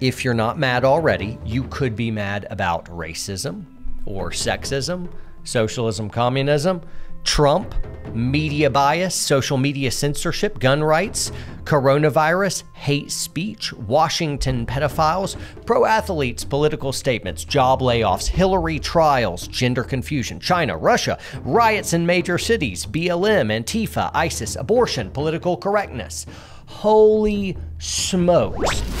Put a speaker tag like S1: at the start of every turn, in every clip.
S1: If you're not mad already, you could be mad about racism or sexism, socialism, communism, Trump, media bias, social media censorship, gun rights, coronavirus, hate speech, Washington pedophiles, pro athletes, political statements, job layoffs, Hillary trials, gender confusion, China, Russia, riots in major cities, BLM, Antifa, ISIS, abortion, political correctness. Holy smokes.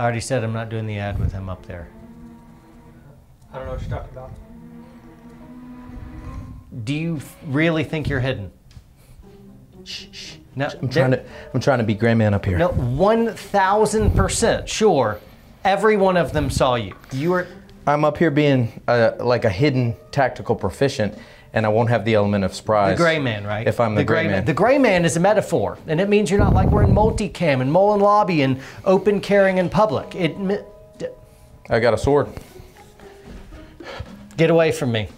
S1: I already said I'm not doing the ad with him up there.
S2: I don't know what you're talking about.
S1: Do you really think you're hidden? Shh, shh. No,
S2: I'm trying to I'm trying to be gray man up here.
S1: No, one thousand percent sure. Every one of them saw you. You were.
S2: I'm up here being uh, like a hidden tactical proficient, and I won't have the element of surprise.
S1: The gray man, right?
S2: If I'm the, gray, man.
S1: The gray man is a metaphor, and it means you're not like we're in multicam and Mullen Lobby and open caring in public. It
S2: I got a sword.
S1: get away from me.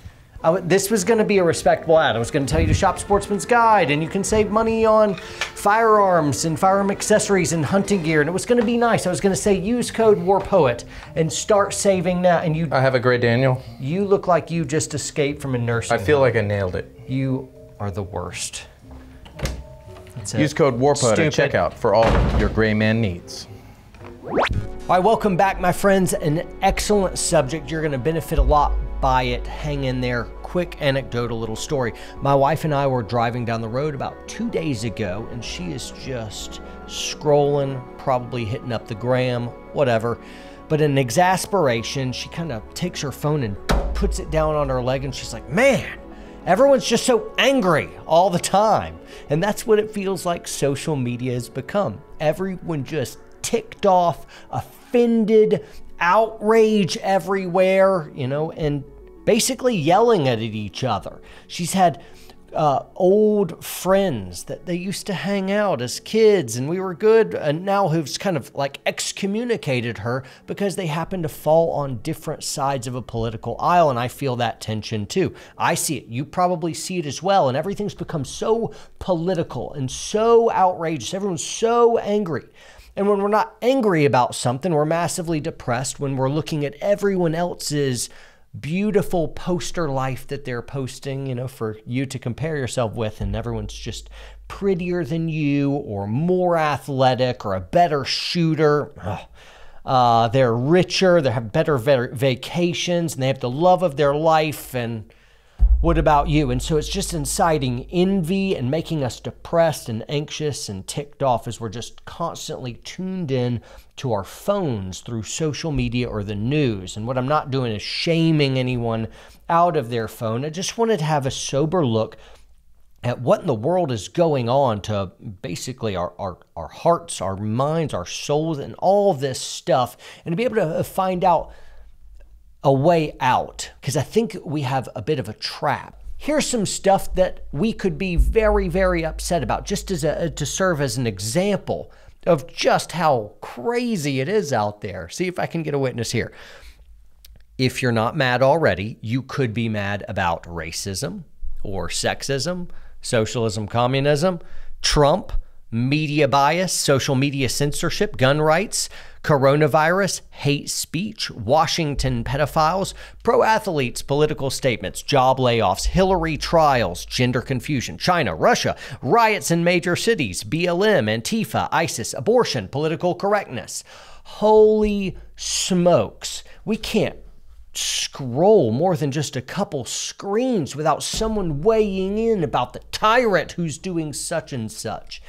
S1: I w- this was going to be a respectable ad. I was going to tell you to shop Sportsman's Guide, and you can save money on firearms and firearm accessories and hunting gear, and it was going to be nice. I was going to say use code WarPoet and start saving now. And you,
S2: I have a gray Daniel.
S1: you look like you just escaped from a nursing.
S2: I feel
S1: home.
S2: like I nailed it.
S1: you are the worst. That's it.
S2: Use code WARPOET at checkout for all your gray man needs.
S1: All right, welcome back, my friends. An excellent subject. You're going to benefit a lot by it. Hang in there. Quick anecdotal little story. My wife and I were driving down the road about two days ago, and she is just scrolling, probably hitting up the gram, whatever. But in exasperation, she kind of takes her phone and puts it down on her leg, and she's like, man, Everyone's just so angry all the time. And that's what it feels like social media has become. Everyone just ticked off, offended, outrage everywhere, you know, and basically yelling at each other. She's had uh, old friends that they used to hang out as kids and we were good and now who's kind of like excommunicated her because they happen to fall on different sides of a political aisle and I feel that tension too. I see it. You probably see it as well and everything's become so political and so outrageous. Everyone's so angry. And when we're not angry about something, we're massively depressed when we're looking at everyone else's beautiful poster life that they're posting, you know, for you to compare yourself with, and everyone's just prettier than you, or more athletic, or a better shooter. Ugh. Uh, they're richer, they have better va- vacations, and they have the love of their life. And what about you? And so it's just inciting envy and making us depressed and anxious and ticked off as we're just constantly tuned in to our phones through social media or the news. And what I'm not doing is shaming anyone out of their phone. I just wanted to have a sober look at what in the world is going on to basically our, our, our hearts, our minds, our souls, and all this stuff, and to be able to uh, find out a way out because I think we have a bit of a trap. Here's some stuff that we could be very, very upset about, just as a, uh, to serve as an example of just how crazy it is out there. See if I can get a witness here. If you're not mad already, you could be mad about racism or sexism, socialism, communism, Trump, media bias, social media censorship, gun rights, coronavirus, hate speech, Washington pedophiles, pro athletes, political statements, job layoffs, Hillary trials, gender confusion, China, Russia, riots in major cities, BLM, Antifa, ISIS, abortion, political correctness. Holy smokes. We can't scroll more than just a couple screens without someone weighing in about the tyrant who's doing such and such.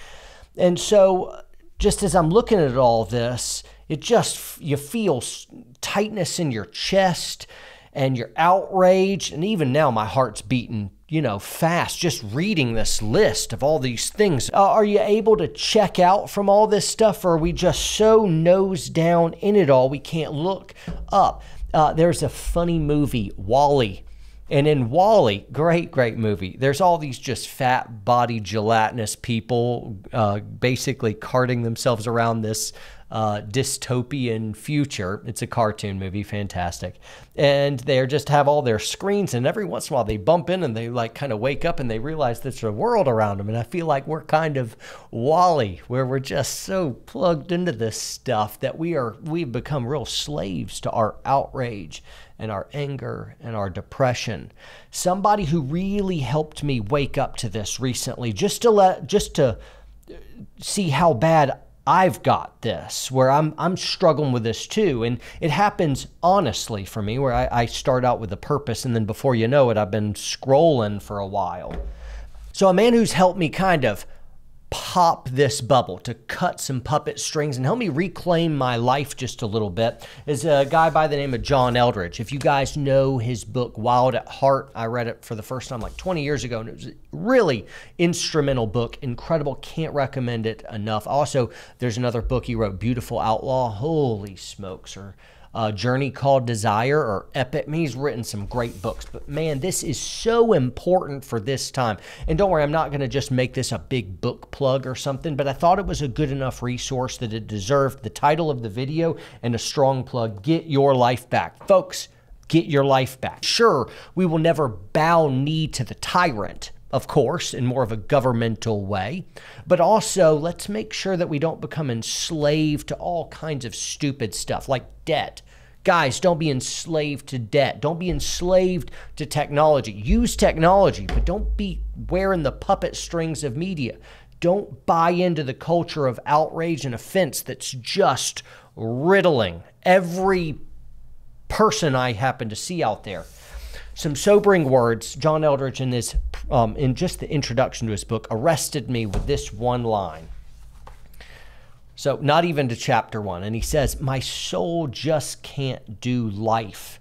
S1: And so, just as I'm looking at all this, it just, you feel tightness in your chest and you're outraged. And even now, my heart's beating, you know, fast just reading this list of all these things. Uh, are you able to check out from all this stuff, or are we just so nose down in it all we can't look up? Uh, there's a funny movie, WALL-E. And in WALL-E, great, great movie. There's all these just fat body gelatinous people uh, basically carting themselves around this uh, dystopian future. It's a cartoon movie, fantastic. And they just have all their screens, and every once in a while they bump in and they like kind of wake up and they realize there's a world around them. And I feel like we're kind of WALL-E, where we're just so plugged into this stuff that we are we've become real slaves to our outrage and our anger and our depression. Somebody who really helped me wake up to this recently, just to let just to see how bad I've got this, where I'm I'm struggling with this too. And it happens honestly for me, where I, I start out with a purpose and then before you know it, I've been scrolling for a while. So a man who's helped me kind of pop this bubble, to cut some puppet strings and help me reclaim my life just a little bit is a guy by the name of John Eldredge. If you guys know his book, Wild at Heart, I read it for the first time like 20 years ago, and it was a really instrumental book. Incredible. Can't recommend it enough. Also, there's another book he wrote, Beautiful Outlaw. Holy smokes, or uh, Journey Called Desire or Epic. I mean, he's written some great books, but man, this is so important for this time. And don't worry, I'm not going to just make this a big book plug or something, but I thought it was a good enough resource that it deserved the title of the video and a strong plug Get Your Life Back. Folks, get your life back. Sure, we will never bow knee to the tyrant, of course, in more of a governmental way, but also let's make sure that we don't become enslaved to all kinds of stupid stuff like debt. Guys, don't be enslaved to debt. Don't be enslaved to technology. Use technology, but don't be wearing the puppet strings of media. Don't buy into the culture of outrage and offense that's just riddling every person I happen to see out there some sobering words. John Eldredge, in his um, in just the introduction to his book, arrested me with this one line. So, not even to chapter one, and he says, "My soul just can't do life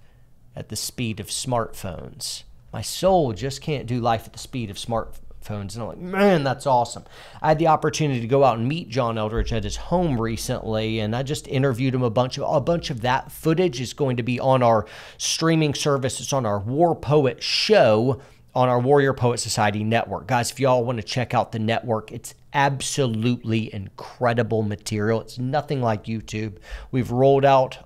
S1: at the speed of smartphones. My soul just can't do life at the speed of smartphones." Phones. And I'm like, man, that's awesome. I had the opportunity to go out and meet John Eldredge at his home recently, and I just interviewed him a bunch of a bunch of that footage is going to be on our streaming service. It's on our War Poet show on our Warrior Poet Society network. Guys, if y'all want to check out the network, it's absolutely incredible material. It's nothing like YouTube. We've rolled out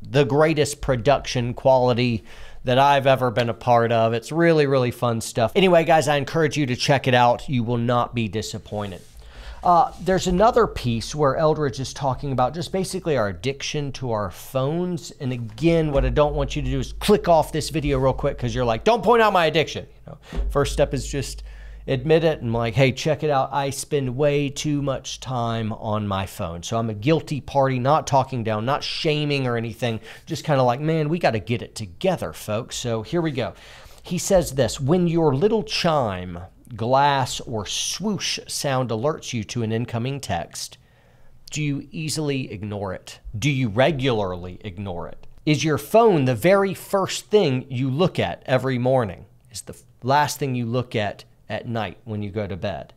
S1: the greatest production quality that I've ever been a part of. It's really, really fun stuff. Anyway, guys, I encourage you to check it out. You will not be disappointed. Uh, there's another piece where Eldredge is talking about just basically our addiction to our phones. And again, what I don't want you to do is click off this video real quick because you're like, don't point out my addiction. You know, first step is just admit it and like, hey, check it out. I spend way too much time on my phone. So I'm a guilty party, not talking down, not shaming or anything, just kind of like, man, we got to get it together, folks. So here we go. He says this when your little chime, glass, or swoosh sound alerts you to an incoming text, do you easily ignore it? Do you regularly ignore it? Is your phone the very first thing you look at every morning? Is the last thing you look at at night when you go to bed.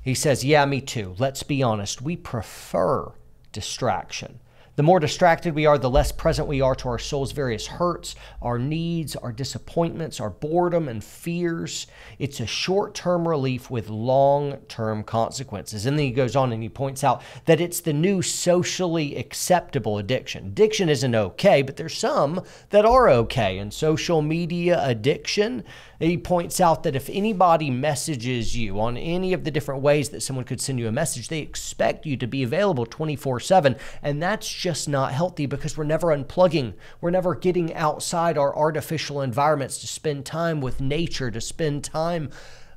S1: He says, Yeah, me too. Let's be honest. We prefer distraction. The more distracted we are, the less present we are to our soul's various hurts, our needs, our disappointments, our boredom and fears. It's a short term relief with long term consequences. And then he goes on and he points out that it's the new socially acceptable addiction. Addiction isn't okay, but there's some that are okay. And social media addiction he points out that if anybody messages you on any of the different ways that someone could send you a message, they expect you to be available 24 7. And that's just not healthy because we're never unplugging. We're never getting outside our artificial environments to spend time with nature, to spend time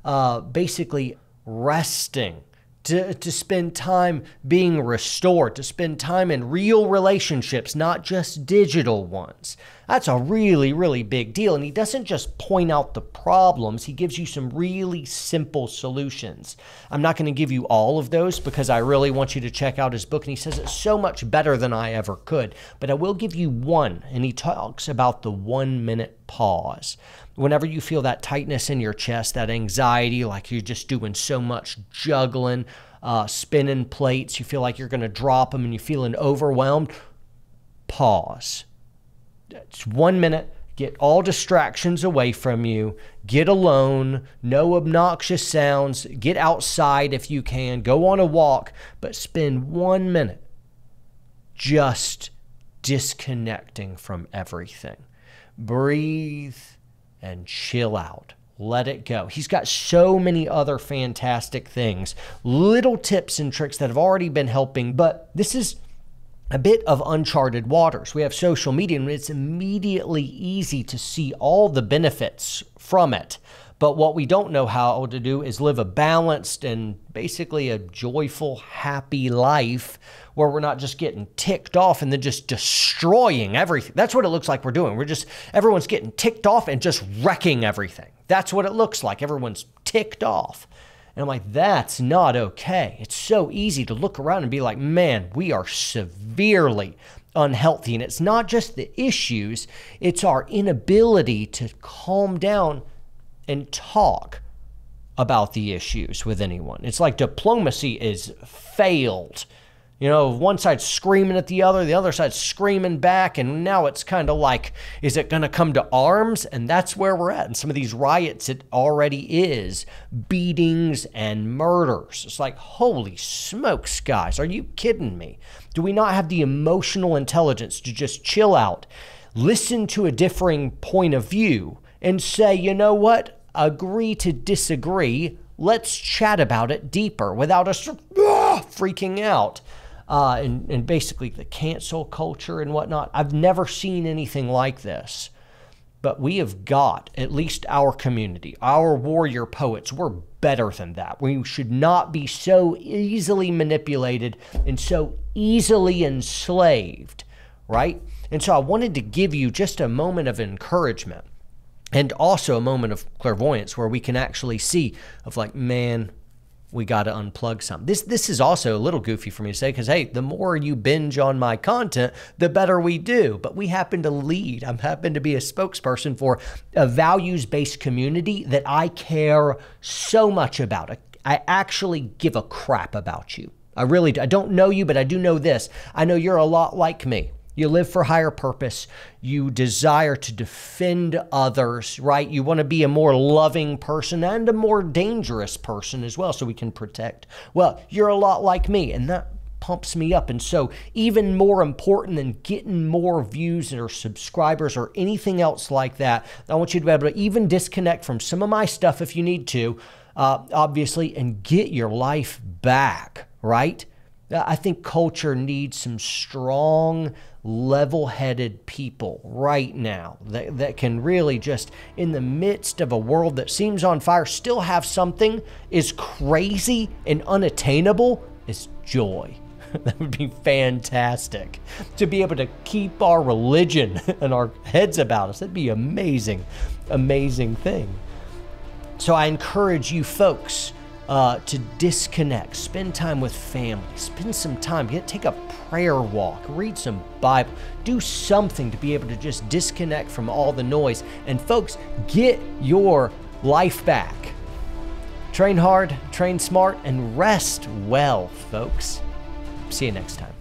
S1: uh, basically resting to, to spend time being restored, to spend time in real relationships, not just digital ones. That's a really, really big deal. And he doesn't just point out the problems, he gives you some really simple solutions. I'm not going to give you all of those because I really want you to check out his book. And he says it's so much better than I ever could. But I will give you one. And he talks about the one minute pause. Whenever you feel that tightness in your chest, that anxiety, like you're just doing so much juggling, uh, spinning plates, you feel like you're going to drop them and you're feeling overwhelmed, pause it's one minute. Get all distractions away from you. Get alone. No obnoxious sounds. Get outside if you can. Go on a walk, but spend one minute just disconnecting from everything. Breathe and chill out. Let it go. He's got so many other fantastic things, little tips and tricks that have already been helping, but this is a bit of uncharted waters. We have social media, and it's immediately easy to see all the benefits from it. But what we don't know how to do is live a balanced and basically a joyful, happy life where we're not just getting ticked off and then just destroying everything. That's what it looks like we're doing. We're just, everyone's getting ticked off and just wrecking everything. That's what it looks like. Everyone's ticked off. And I'm like, that's not okay. It's so easy to look around and be like, man, we are severely unhealthy. And it's not just the issues, it's our inability to calm down and talk about the issues with anyone. It's like diplomacy is failed. You know, one side's screaming at the other, the other side's screaming back, and now it's kind of like, is it going to come to arms? And that's where we're at. And some of these riots, it already is beatings and murders. It's like, holy smokes, guys, are you kidding me? Do we not have the emotional intelligence to just chill out, listen to a differing point of view, and say, you know what? agree to disagree. Let's chat about it deeper without us freaking out. Uh, and, and basically the cancel culture and whatnot. I've never seen anything like this. But we have got, at least our community, our warrior poets, we're better than that. We should not be so easily manipulated and so easily enslaved, right? And so I wanted to give you just a moment of encouragement and also a moment of clairvoyance where we can actually see of like man we got to unplug some. This this is also a little goofy for me to say because hey, the more you binge on my content, the better we do. But we happen to lead. I'm happen to be a spokesperson for a values-based community that I care so much about. I actually give a crap about you. I really do. I don't know you, but I do know this. I know you're a lot like me. You live for higher purpose. You desire to defend others, right? You want to be a more loving person and a more dangerous person as well, so we can protect. Well, you're a lot like me, and that pumps me up. And so, even more important than getting more views or subscribers or anything else like that, I want you to be able to even disconnect from some of my stuff if you need to, uh, obviously, and get your life back, right? I think culture needs some strong, level headed people right now that, that can really just, in the midst of a world that seems on fire, still have something as crazy and unattainable as joy. that would be fantastic. To be able to keep our religion and our heads about us, that'd be amazing, amazing thing. So I encourage you folks uh, to disconnect, spend time with family, spend some time, get, take a prayer walk, read some Bible, do something to be able to just disconnect from all the noise. And folks, get your life back. Train hard, train smart, and rest well, folks. See you next time.